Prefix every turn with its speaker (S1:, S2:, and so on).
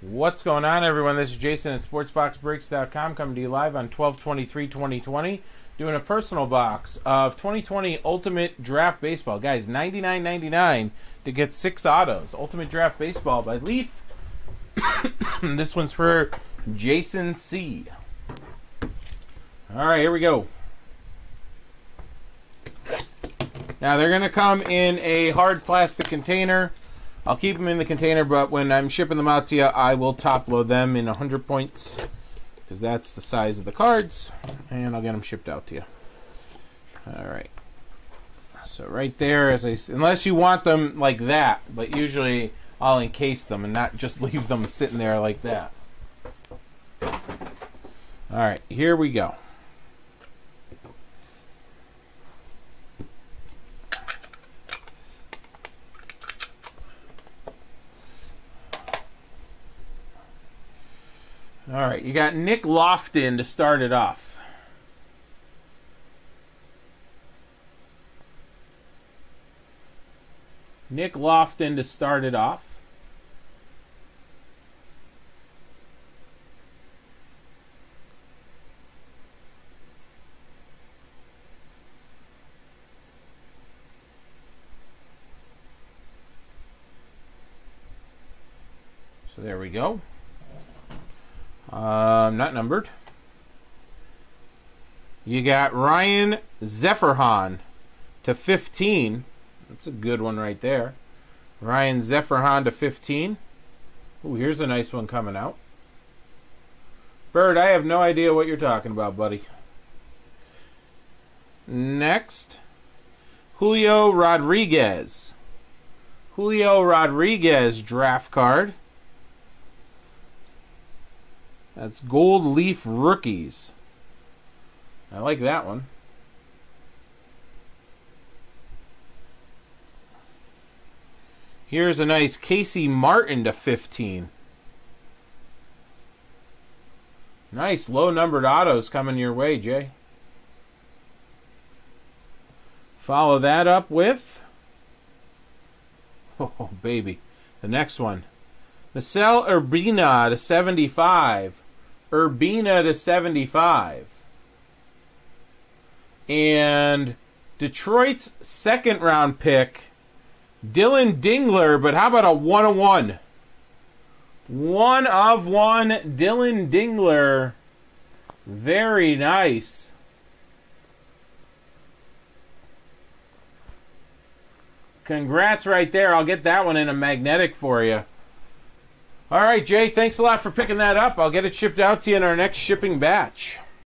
S1: What's going on, everyone? This is Jason at SportsBoxBreaks.com coming to you live on 12-23-2020 doing a personal box of 2020 Ultimate Draft Baseball. Guys, $99.99 to get six autos. Ultimate Draft Baseball by Leaf. this one's for Jason C. All right, here we go. Now, they're going to come in a hard plastic container. I'll keep them in the container, but when I'm shipping them out to you, I will top load them in 100 points because that's the size of the cards, and I'll get them shipped out to you. All right. So right there, as I unless you want them like that, but usually I'll encase them and not just leave them sitting there like that. All right, here we go. All right, you got Nick Loftin to start it off. Nick Loftin to start it off. So there we go. Um, not numbered. You got Ryan Zeferjahn to 15. That's a good one right there. Ryan Zeferjahn to 15. Ooh, here's a nice one coming out. Bird, I have no idea what you're talking about, buddy. Next, Julio Rodriguez. Julio Rodriguez draft card. That's Gold Leaf Rookies. I like that one. Here's a nice Casey Martin to 15. Nice low numbered autos coming your way, Jay. Follow that up with. Oh, baby. The next one. Misael Urbina to 75. Urbina to 75. And Detroit's second round pick, Dillon Dingler, but how about a one of one? One of one, Dillon Dingler. Very nice. Congrats right there. I'll get that one in a magnetic for you. All right, Jay, thanks a lot for picking that up. I'll get it shipped out to you in our next shipping batch.